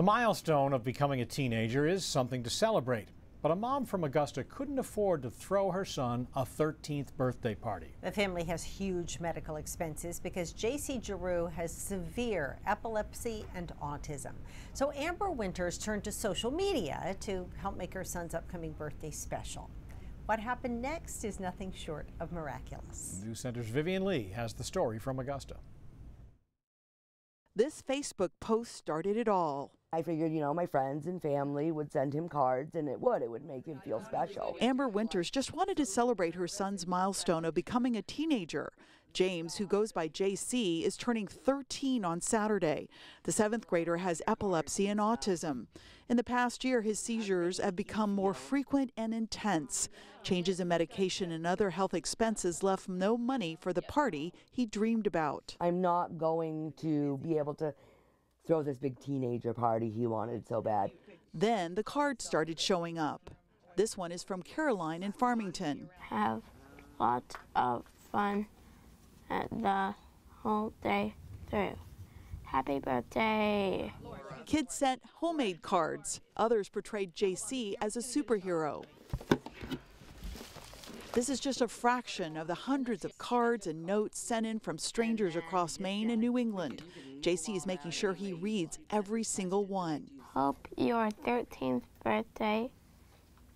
The milestone of becoming a teenager is something to celebrate. But a mom from Augusta couldn't afford to throw her son a 13th birthday party. The family has huge medical expenses because JC Giroux has severe epilepsy and autism. So Amber Winters turned to social media to help make her son's upcoming birthday special. What happened next is nothing short of miraculous. News Center's Vivian Lee has the story from Augusta. This Facebook post started it all. I figured, you know, my friends and family would send him cards and it would. It would make him feel special. Amber Winters just wanted to celebrate her son's milestone of becoming a teenager. James, who goes by JC, is turning 13 on Saturday. The seventh grader has epilepsy and autism. In the past year, his seizures have become more frequent and intense. Changes in medication and other health expenses left no money for the party he dreamed about. I'm not going to be able to throw this big teenager party he wanted so bad. Then the cards started showing up. This one is from Caroline in Farmington. Have lots of fun at the whole day through. Happy birthday! Kids sent homemade cards. Others portrayed JC as a superhero. This is just a fraction of the hundreds of cards and notes sent in from strangers across Maine and New England. JC is making sure he reads every single one. Hope your 13th birthday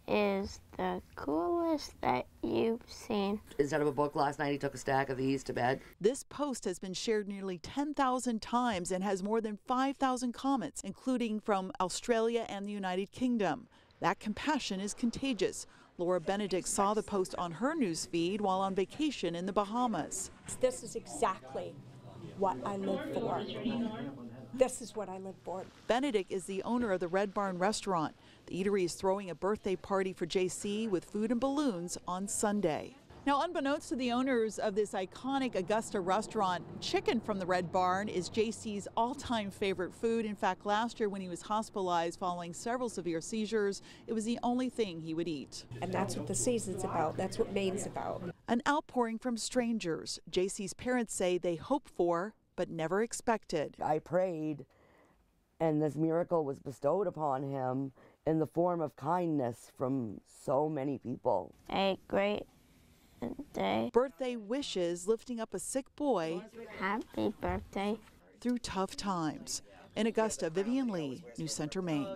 is the coolest that you've seen. Instead of a book last night, he took a stack of these to bed. This post has been shared nearly 10,000 times and has more than 5,000 comments, including from Australia and the United Kingdom. That compassion is contagious. Laura Benedict saw the post on her news feed while on vacation in the Bahamas. This is exactly what I live for. This is what I live for. Benedict is the owner of the Red Barn restaurant. The eatery is throwing a birthday party for JC with food and balloons on Sunday. Now, unbeknownst to the owners of this iconic Augusta restaurant, chicken from the Red Barn is JC's all time favorite food. In fact, last year when he was hospitalized following several severe seizures, it was the only thing he would eat. And that's what the season's about. That's what Maine's about. An outpouring from strangers. JC's parents say they hoped for, but never expected. I prayed, and this miracle was bestowed upon him in the form of kindness from so many people. A great day. Birthday wishes lifting up a sick boy Happy birthday. through tough times. In Augusta, Vivian Lee, News Center, Maine.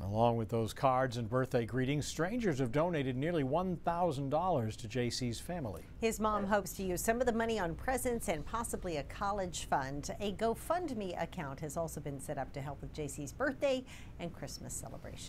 Along with those cards and birthday greetings, strangers have donated nearly $1,000 to JC's family. His mom hopes to use some of the money on presents and possibly a college fund. A GoFundMe account has also been set up to help with JC's birthday and Christmas celebration.